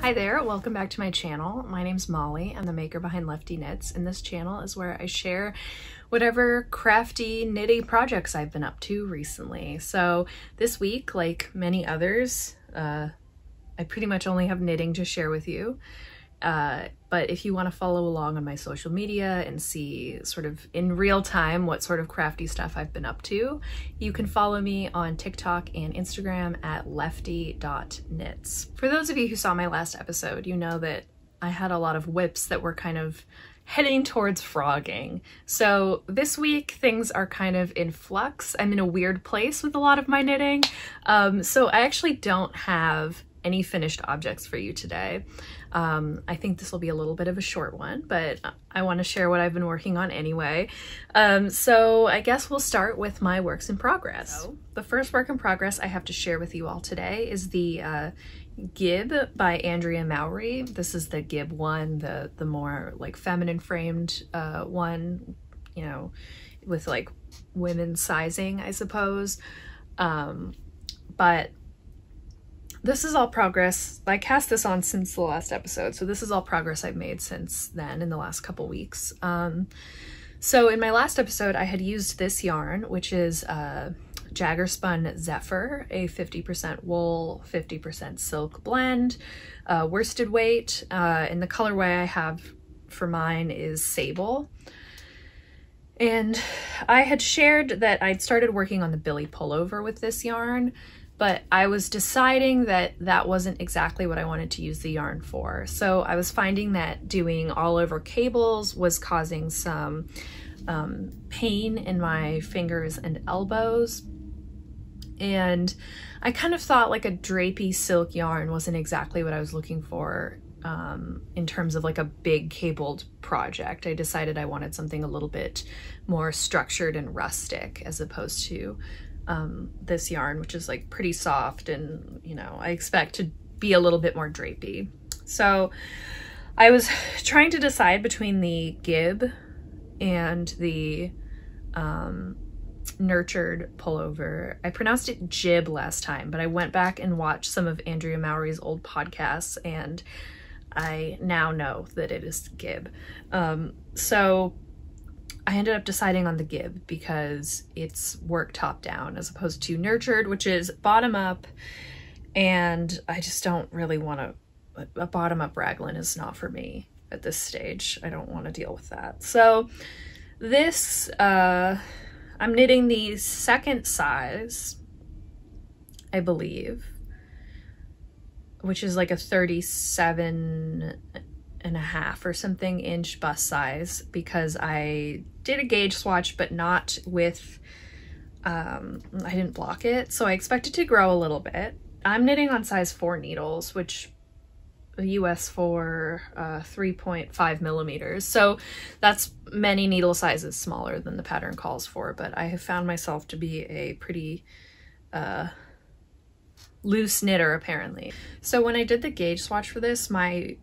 Hi there, welcome back to my channel. My name's Molly, I'm the maker behind Lefty Knits, and this channel is where I share whatever crafty knitting projects I've been up to recently. So this week, like many others, uh, I pretty much only have knitting to share with you. Uh, but if you want to follow along on my social media and see sort of in real time what sort of crafty stuff I've been up to, you can follow me on TikTok and Instagram at lefty.knits. For those of you who saw my last episode, you know that I had a lot of WIPs that were kind of heading towards frogging. So this week things are kind of in flux. I'm in a weird place with a lot of my knitting. Um, so I actually don't have any finished objects for you today. Um, I think this will be a little bit of a short one, but I want to share what I've been working on anyway. Um, so I guess we'll start with my works in progress. So, the first work in progress I have to share with you all today is the uh, Gib by Andrea Mowry. This is the Gib one, the, the more like feminine framed uh, one, you know, with like women's sizing, I suppose. Um, but this is all progress. I cast this on since the last episode, so this is all progress I've made since then in the last couple weeks. Um, so in my last episode, I had used this yarn, which is uh, Jaggerspun Zephyr, a 50% wool, 50% silk blend, uh, worsted weight, uh, and the colorway I have for mine is Sable. And I had shared that I'd started working on the Billie pullover with this yarn, but I was deciding that that wasn't exactly what I wanted to use the yarn for. So I was finding that doing all over cables was causing some um, pain in my fingers and elbows. And I kind of thought like a drapey silk yarn wasn't exactly what I was looking for um, in terms of like a big cabled project. I decided I wanted something a little bit more structured and rustic as opposed to um, this yarn, which is like pretty soft and, you know, I expect to be a little bit more drapey. So I was trying to decide between the Gib and the um, nurtured pullover. I pronounced it jib last time, but I went back and watched some of Andrea Mowry's old podcasts and I now know that it is Gib. Um, so I ended up deciding on the Gib because it's work top down as opposed to nurtured, which is bottom up. And I just don't really want to, a bottom up raglan is not for me at this stage. I don't want to deal with that. So this, uh, I'm knitting the second size, I believe, which is like a 37 and a half or something inch bust size because I did a gauge swatch, but not with, um, I didn't block it. So I expect it to grow a little bit. I'm knitting on size four needles, which US for uh, 3.5 millimeters. So that's many needle sizes smaller than the pattern calls for, but I have found myself to be a pretty uh, loose knitter apparently. So when I did the gauge swatch for this, my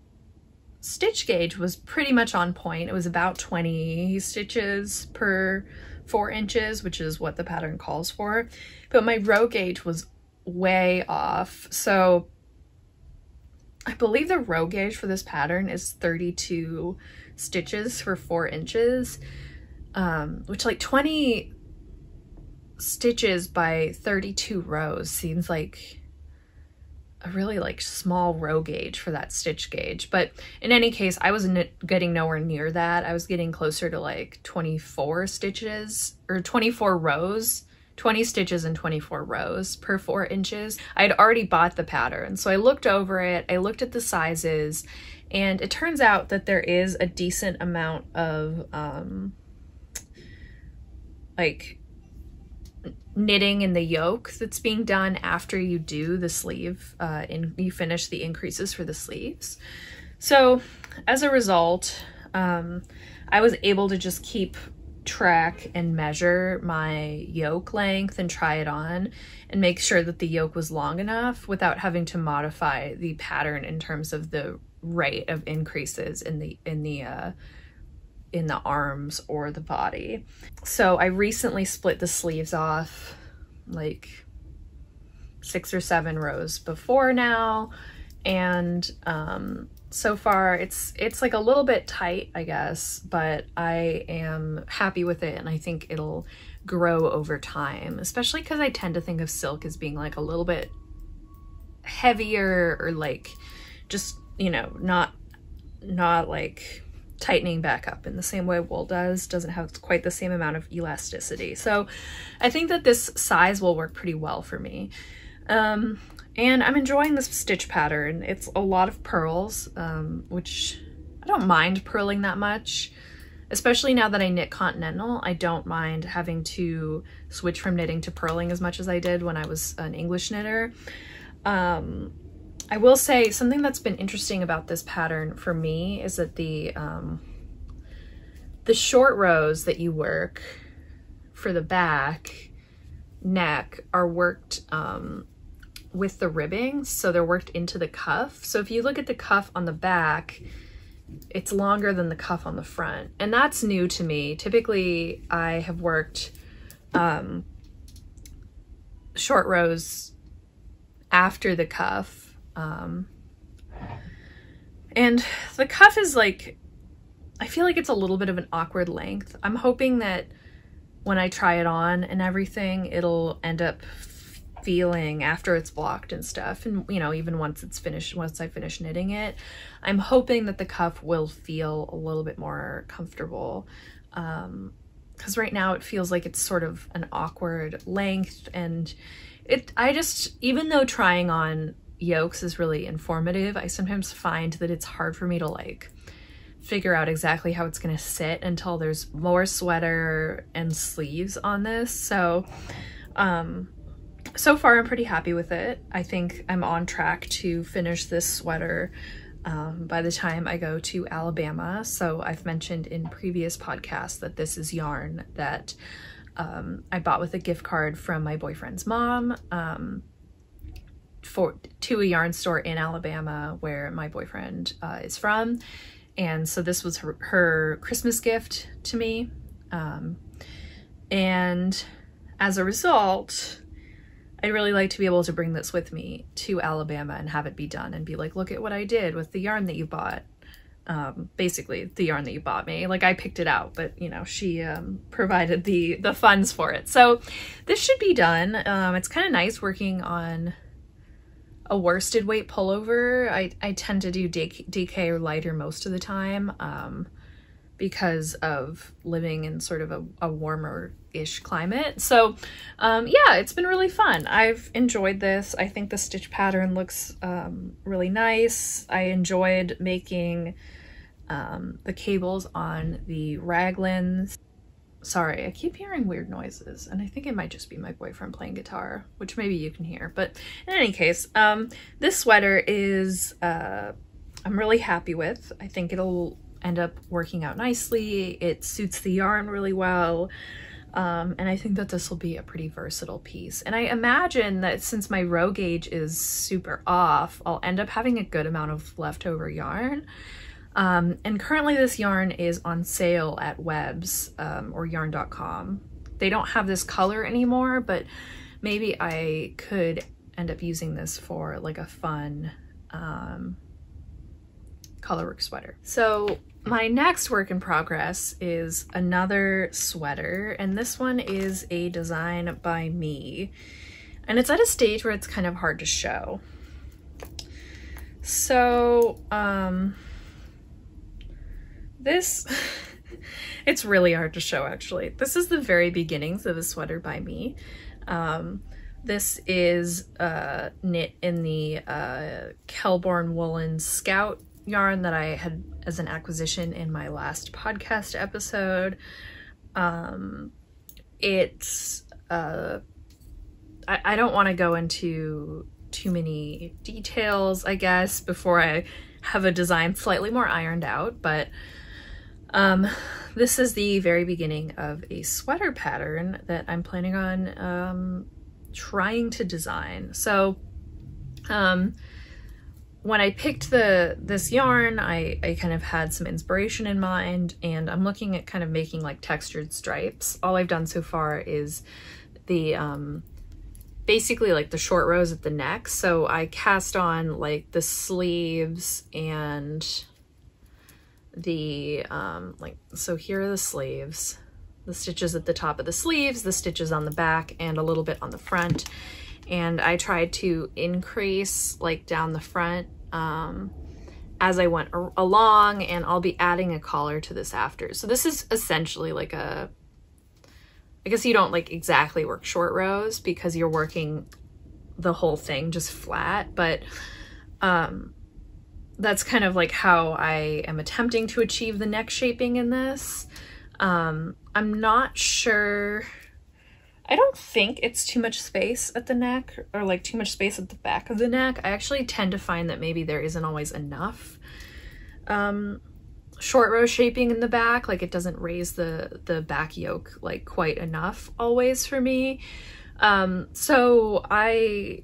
stitch gauge was pretty much on point. It was about 20 stitches per four inches, which is what the pattern calls for. But my row gauge was way off. So I believe the row gauge for this pattern is 32 stitches for four inches, um, which like 20 stitches by 32 rows seems like a really like small row gauge for that stitch gauge. But in any case, I was not getting nowhere near that. I was getting closer to like 24 stitches or 24 rows, 20 stitches and 24 rows per four inches. I had already bought the pattern. So I looked over it, I looked at the sizes, and it turns out that there is a decent amount of um, like knitting in the yoke that's being done after you do the sleeve uh, and you finish the increases for the sleeves. So as a result, um, I was able to just keep track and measure my yoke length and try it on and make sure that the yoke was long enough without having to modify the pattern in terms of the rate of increases in the in the uh, in the arms or the body. So I recently split the sleeves off like six or seven rows before now. And um, so far it's it's like a little bit tight, I guess, but I am happy with it and I think it'll grow over time, especially because I tend to think of silk as being like a little bit heavier or like just, you know, not not like tightening back up in the same way wool does, doesn't have quite the same amount of elasticity. So I think that this size will work pretty well for me. Um, and I'm enjoying this stitch pattern. It's a lot of purls, um, which I don't mind purling that much, especially now that I knit continental. I don't mind having to switch from knitting to purling as much as I did when I was an English knitter. Um, I will say something that's been interesting about this pattern for me is that the um, the short rows that you work for the back neck are worked um, with the ribbing, so they're worked into the cuff. So if you look at the cuff on the back, it's longer than the cuff on the front. And that's new to me. Typically, I have worked um, short rows after the cuff um, and the cuff is like, I feel like it's a little bit of an awkward length. I'm hoping that when I try it on and everything, it'll end up feeling after it's blocked and stuff. And, you know, even once it's finished, once I finish knitting it, I'm hoping that the cuff will feel a little bit more comfortable. Um, because right now it feels like it's sort of an awkward length and it I just even though trying on yokes is really informative, I sometimes find that it's hard for me to like figure out exactly how it's going to sit until there's more sweater and sleeves on this. So, um, so far I'm pretty happy with it. I think I'm on track to finish this sweater um, by the time I go to Alabama. So I've mentioned in previous podcasts that this is yarn that um, I bought with a gift card from my boyfriend's mom. Um, for to a yarn store in Alabama where my boyfriend uh, is from. And so this was her, her Christmas gift to me. Um, and as a result, I'd really like to be able to bring this with me to Alabama and have it be done and be like, look at what I did with the yarn that you bought. Um, basically the yarn that you bought me. Like I picked it out, but you know, she um, provided the, the funds for it. So this should be done. Um, it's kind of nice working on a worsted weight pullover. I, I tend to do DK or lighter most of the time um, because of living in sort of a, a warmer-ish climate. So um, yeah, it's been really fun. I've enjoyed this. I think the stitch pattern looks um, really nice. I enjoyed making um, the cables on the raglans. Sorry, I keep hearing weird noises, and I think it might just be my boyfriend playing guitar, which maybe you can hear. But in any case, um, this sweater is, uh, I'm really happy with. I think it'll end up working out nicely. It suits the yarn really well. Um, and I think that this will be a pretty versatile piece. And I imagine that since my row gauge is super off, I'll end up having a good amount of leftover yarn. Um, and currently this yarn is on sale at Webs um, or yarn.com. They don't have this color anymore, but maybe I could end up using this for like a fun um, colorwork sweater. So my next work in progress is another sweater, and this one is a design by me. And it's at a stage where it's kind of hard to show. So, um, this, it's really hard to show actually. This is the very beginnings of a sweater by me. Um, this is uh, knit in the uh, Kelbourne Woolen Scout yarn that I had as an acquisition in my last podcast episode. Um, it's, uh, I, I don't want to go into too many details, I guess, before I have a design slightly more ironed out, but um, this is the very beginning of a sweater pattern that I'm planning on um, trying to design. So um, when I picked the this yarn, I, I kind of had some inspiration in mind and I'm looking at kind of making like textured stripes. All I've done so far is the um, basically like the short rows at the neck. So I cast on like the sleeves and the, um, like, so here are the sleeves, the stitches at the top of the sleeves, the stitches on the back and a little bit on the front. And I tried to increase like down the front, um, as I went along and I'll be adding a collar to this after. So this is essentially like a I guess you don't like exactly work short rows because you're working the whole thing just flat, but um, that's kind of like how I am attempting to achieve the neck shaping in this. Um, I'm not sure. I don't think it's too much space at the neck or like too much space at the back of the neck. I actually tend to find that maybe there isn't always enough um, short row shaping in the back like it doesn't raise the the back yoke like quite enough always for me um so i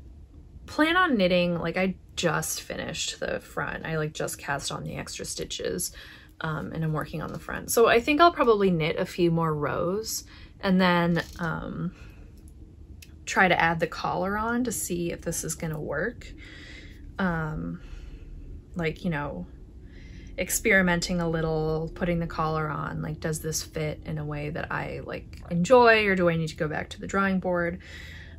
plan on knitting like i just finished the front. I like just cast on the extra stitches um and i'm working on the front. So i think i'll probably knit a few more rows and then um try to add the collar on to see if this is gonna work. Um like you know experimenting a little, putting the collar on, like does this fit in a way that I like enjoy or do I need to go back to the drawing board?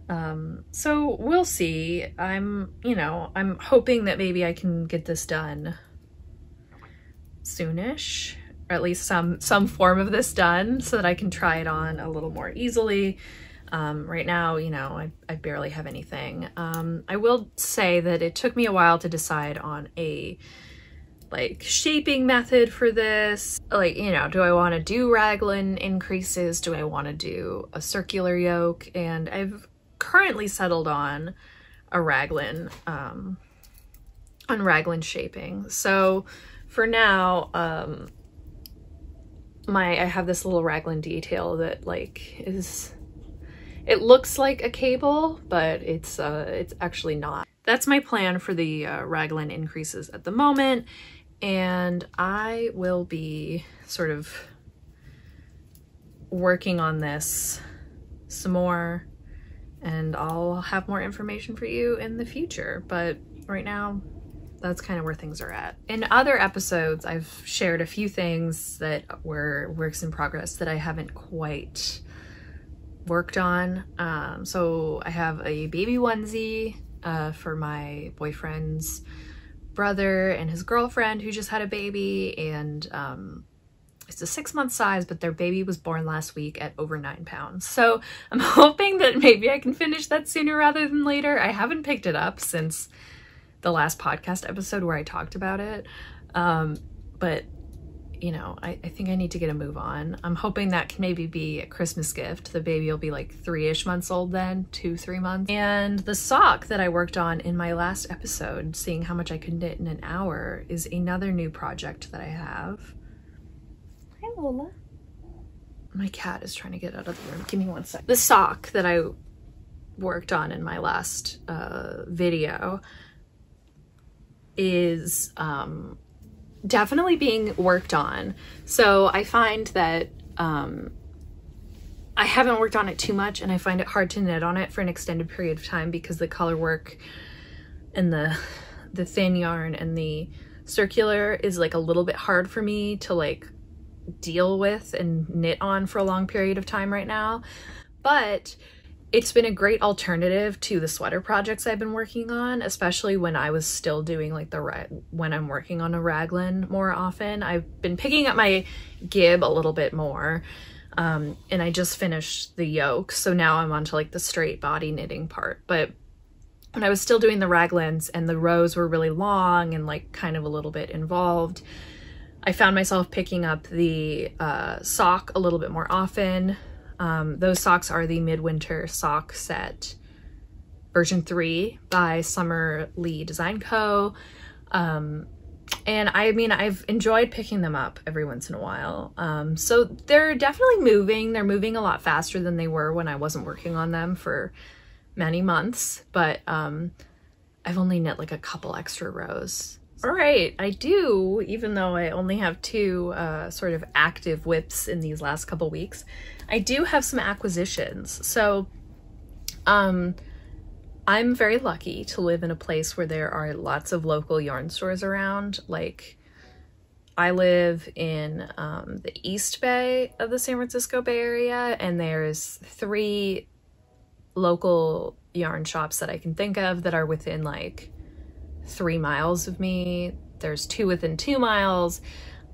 Um, so we'll see. I'm, you know, I'm hoping that maybe I can get this done soonish, or at least some, some form of this done so that I can try it on a little more easily. Um, right now, you know, I, I barely have anything. Um, I will say that it took me a while to decide on a like shaping method for this. Like, you know, do I want to do raglan increases? Do I want to do a circular yoke? And I've currently settled on a raglan, um, on raglan shaping. So for now, um, my, I have this little raglan detail that like is, it looks like a cable, but it's, uh, it's actually not. That's my plan for the uh, raglan increases at the moment and I will be sort of working on this some more and I'll have more information for you in the future. But right now, that's kind of where things are at. In other episodes, I've shared a few things that were works in progress that I haven't quite worked on. Um, so I have a baby onesie uh, for my boyfriend's brother and his girlfriend who just had a baby and um, it's a six month size, but their baby was born last week at over nine pounds. So I'm hoping that maybe I can finish that sooner rather than later. I haven't picked it up since the last podcast episode where I talked about it. Um, but you know, I, I think I need to get a move on. I'm hoping that can maybe be a Christmas gift. The baby will be like three-ish months old then, two, three months. And the sock that I worked on in my last episode, seeing how much I could knit in an hour, is another new project that I have. My cat is trying to get out of the room. Give me one sec. The sock that I worked on in my last uh, video is um, definitely being worked on. So I find that um, I haven't worked on it too much and I find it hard to knit on it for an extended period of time because the color work and the the thin yarn and the circular is like a little bit hard for me to like deal with and knit on for a long period of time right now. But it's been a great alternative to the sweater projects I've been working on, especially when I was still doing like the when I'm working on a raglan more often. I've been picking up my gib a little bit more. Um, and I just finished the yoke. So now I'm onto like the straight body knitting part. But when I was still doing the raglans and the rows were really long and like kind of a little bit involved, I found myself picking up the uh, sock a little bit more often um, those socks are the Midwinter Sock Set version 3 by Summer Lee Design Co. Um, and I mean, I've enjoyed picking them up every once in a while. Um, so they're definitely moving. They're moving a lot faster than they were when I wasn't working on them for many months, but um, I've only knit like a couple extra rows. All right, I do, even though I only have two uh, sort of active WIPs in these last couple weeks, I do have some acquisitions. So um, I'm very lucky to live in a place where there are lots of local yarn stores around. Like, I live in um, the East Bay of the San Francisco Bay Area, and there's three local yarn shops that I can think of that are within like three miles of me. There's two within two miles.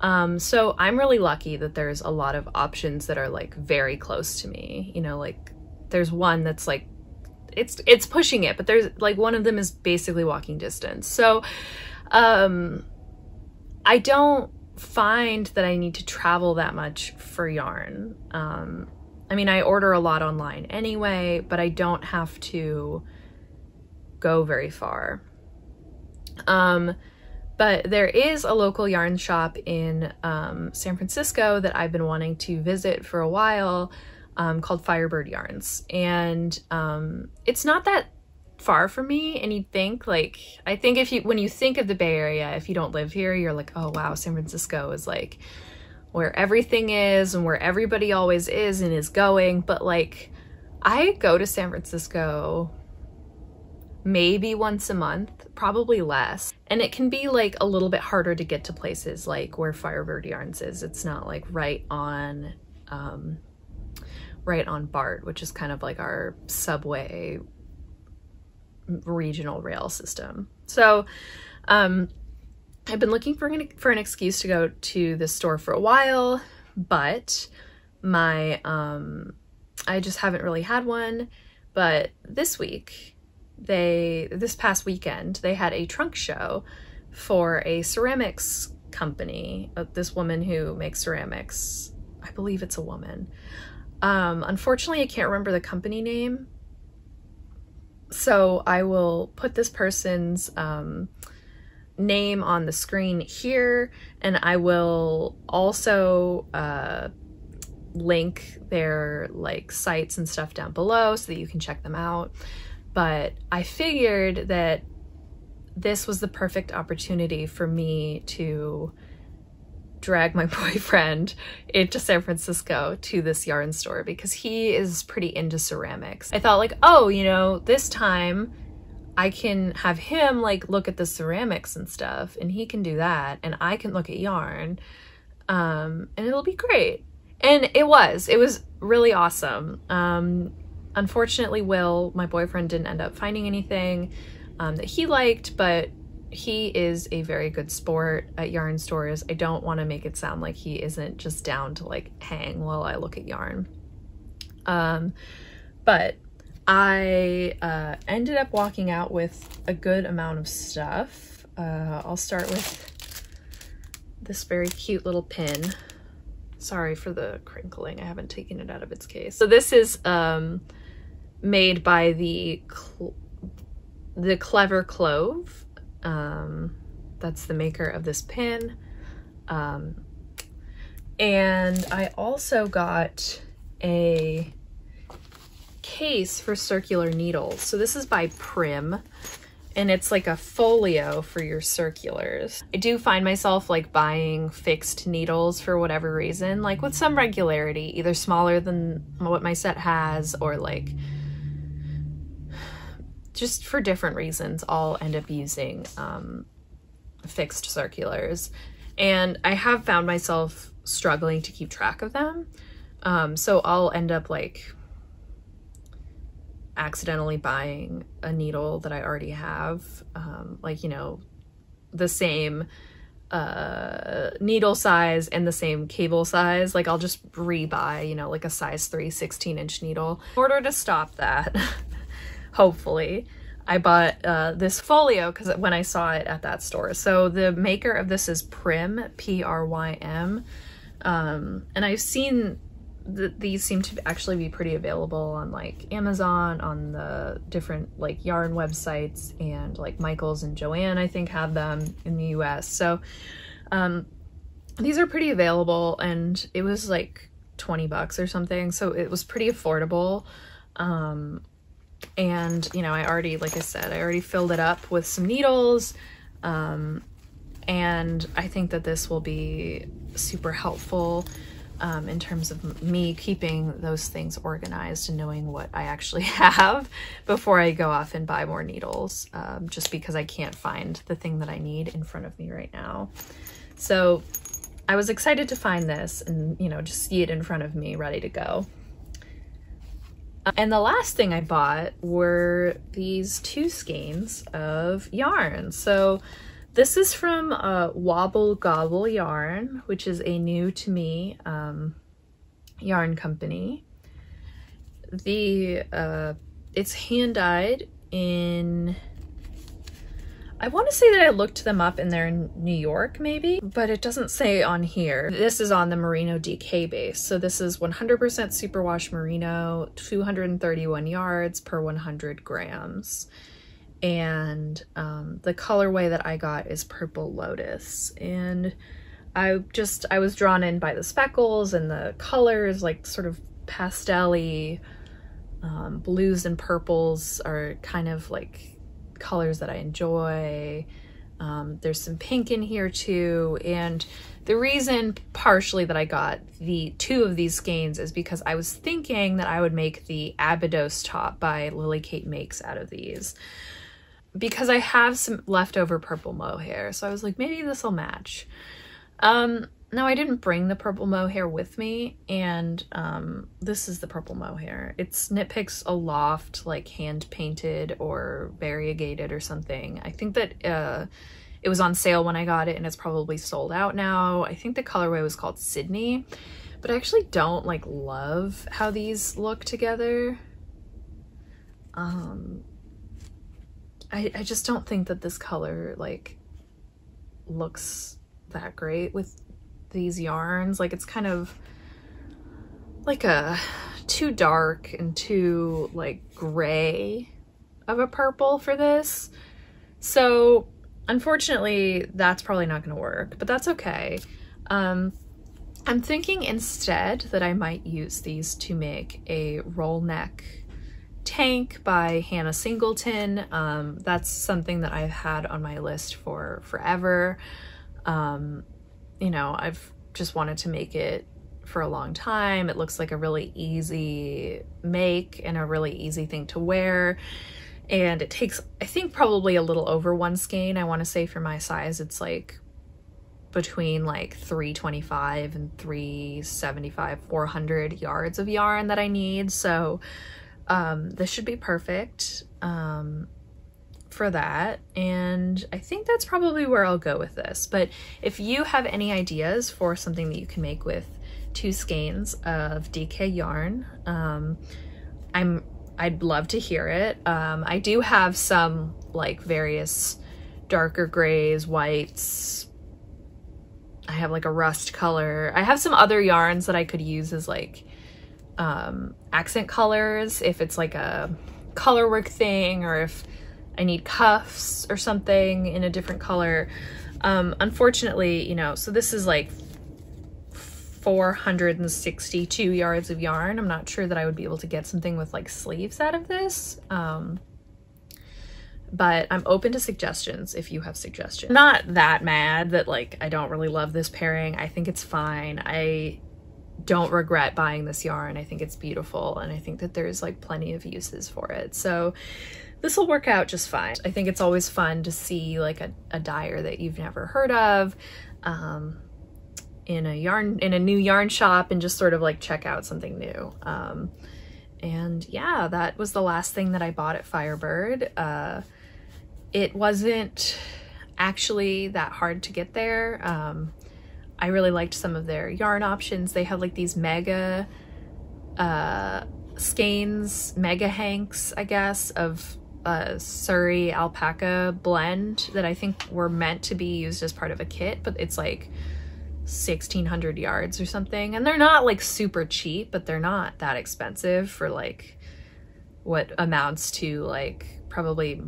Um, so I'm really lucky that there's a lot of options that are like very close to me. You know, like there's one that's like it's it's pushing it, but there's like one of them is basically walking distance. So um I don't find that I need to travel that much for yarn. Um I mean, I order a lot online anyway, but I don't have to go very far. Um, but there is a local yarn shop in um, San Francisco that I've been wanting to visit for a while um, called Firebird Yarns. And um, it's not that far from me and you'd think like I think if you when you think of the Bay Area if you don't live here you're like oh wow San Francisco is like where everything is and where everybody always is and is going. But like, I go to San Francisco maybe once a month, probably less. And it can be like a little bit harder to get to places like where Firebird Yarns is. It's not like right on, um, right on BART, which is kind of like our subway regional rail system. So, um, I've been looking for an, for an excuse to go to the store for a while, but my, um, I just haven't really had one. But this week, they, this past weekend, they had a trunk show for a ceramics company, uh, this woman who makes ceramics. I believe it's a woman. Um, unfortunately, I can't remember the company name. So I will put this person's, um, name on the screen here and I will also uh, link their like sites and stuff down below so that you can check them out. But I figured that this was the perfect opportunity for me to drag my boyfriend into San Francisco to this yarn store because he is pretty into ceramics. I thought like, oh, you know, this time I can have him like look at the ceramics and stuff and he can do that and I can look at yarn um, and it'll be great. And it was, it was really awesome. Um, unfortunately, Will, my boyfriend didn't end up finding anything um, that he liked, but he is a very good sport at yarn stores. I don't want to make it sound like he isn't just down to like hang while I look at yarn. Um, but I uh, ended up walking out with a good amount of stuff. Uh, I'll start with this very cute little pin. Sorry for the crinkling. I haven't taken it out of its case. So this is um, made by the Cl the Clever Clove. Um, that's the maker of this pin. Um, and I also got a case for circular needles. So this is by Prym and it's like a folio for your circulars. I do find myself like buying fixed needles for whatever reason, like with some regularity, either smaller than what my set has or like just for different reasons, I'll end up using um, fixed circulars. And I have found myself struggling to keep track of them. Um, so I'll end up like accidentally buying a needle that I already have, um, like, you know, the same uh, needle size and the same cable size. Like I'll just re-buy, you know, like a size 3 16 inch needle. In order to stop that, hopefully, I bought uh, this folio because when I saw it at that store. So the maker of this is Prym, P-R-Y-M. Um, and I've seen th these seem to actually be pretty available on like Amazon, on the different like yarn websites, and like Michaels and Joann I think have them in the US. So um, these are pretty available and it was like 20 bucks or something. So it was pretty affordable. Um, and you know, I already, like I said, I already filled it up with some needles. Um, and I think that this will be super helpful um, in terms of me keeping those things organized and knowing what I actually have before I go off and buy more needles, um, just because I can't find the thing that I need in front of me right now. So I was excited to find this and, you know, just see it in front of me ready to go. And the last thing I bought were these two skeins of yarn. So this is from uh, Wobble Gobble Yarn, which is a new to me um, yarn company. The uh, It's hand dyed in I want to say that I looked them up and they're in New York maybe, but it doesn't say on here. This is on the Merino DK base. So this is 100% superwash merino, 231 yards per 100 grams. And um, the colorway that I got is Purple Lotus. And I just, I was drawn in by the speckles and the colors, like sort of pastel um, blues and purples are kind of like colors that I enjoy. Um, there's some pink in here too. And the reason partially that I got the two of these skeins is because I was thinking that I would make the Abydos top by Lily Kate Makes out of these. Because I have some leftover purple mohair. So I was like, maybe this will match. Um, no, I didn't bring the purple mohair with me, and um, this is the purple mohair. It's Knit Picks Aloft, like hand painted or variegated or something. I think that uh, it was on sale when I got it, and it's probably sold out now. I think the colorway was called Sydney, but I actually don't like love how these look together. Um, I, I just don't think that this color like looks that great with these yarns. Like it's kind of like a too dark and too like gray of a purple for this. So unfortunately, that's probably not to work, but that's okay. Um, I'm thinking instead that I might use these to make a roll neck tank by Hannah Singleton. Um, that's something that I've had on my list for forever. Um, you know, I've just wanted to make it for a long time. It looks like a really easy make and a really easy thing to wear. And it takes, I think, probably a little over one skein. I want to say for my size, it's like between like 325 and 375, 400 yards of yarn that I need. So um, this should be perfect. Um, for that and I think that's probably where I'll go with this. But if you have any ideas for something that you can make with two skeins of DK yarn um, I'm I'd love to hear it. Um, I do have some like various darker grays whites. I have like a rust color. I have some other yarns that I could use as like um, accent colors if it's like a colorwork thing or if I need cuffs or something in a different color. Um, unfortunately, you know, so this is like 462 yards of yarn. I'm not sure that I would be able to get something with like sleeves out of this. Um, but I'm open to suggestions if you have suggestions. Not that mad that like I don't really love this pairing. I think it's fine. I don't regret buying this yarn. I think it's beautiful and I think that there's like plenty of uses for it. So this will work out just fine. I think it's always fun to see like a, a dyer that you've never heard of um, in a yarn, in a new yarn shop and just sort of like check out something new. Um, and yeah, that was the last thing that I bought at Firebird. Uh, it wasn't actually that hard to get there. Um, I really liked some of their yarn options. They had like these mega uh, skeins, mega hanks, I guess, of a Suri alpaca blend that I think were meant to be used as part of a kit, but it's like 1600 yards or something. And they're not like super cheap, but they're not that expensive for like what amounts to like probably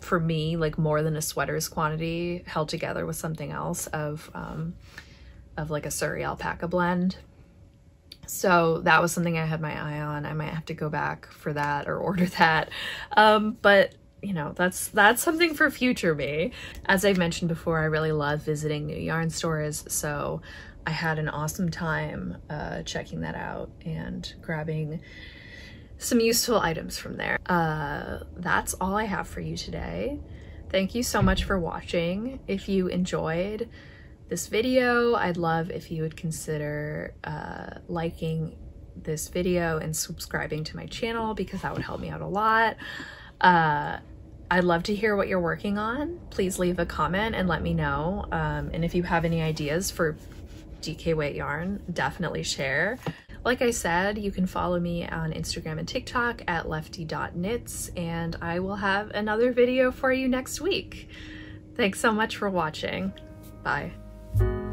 for me like more than a sweater's quantity held together with something else of um of like a Suri alpaca blend. So that was something I had my eye on. I might have to go back for that or order that. Um, but you know, that's that's something for future me. As I've mentioned before, I really love visiting new yarn stores. So I had an awesome time uh, checking that out and grabbing some useful items from there. Uh, that's all I have for you today. Thank you so much for watching. If you enjoyed this video, I'd love if you would consider uh, liking this video and subscribing to my channel because that would help me out a lot. Uh, I'd love to hear what you're working on. Please leave a comment and let me know. Um, and if you have any ideas for DK weight yarn, definitely share. Like I said, you can follow me on Instagram and TikTok at lefty.knits and I will have another video for you next week. Thanks so much for watching. Bye you